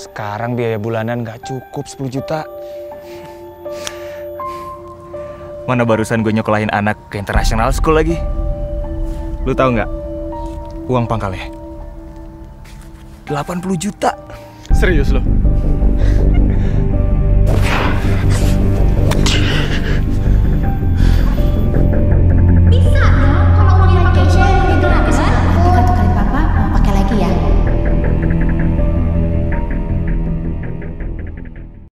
Sekarang biaya bulanan nggak cukup 10 juta. Mana barusan gue nyokolahin anak ke international school lagi. Lu tahu nggak? Uang pangkalnya 80 juta. Serius lo?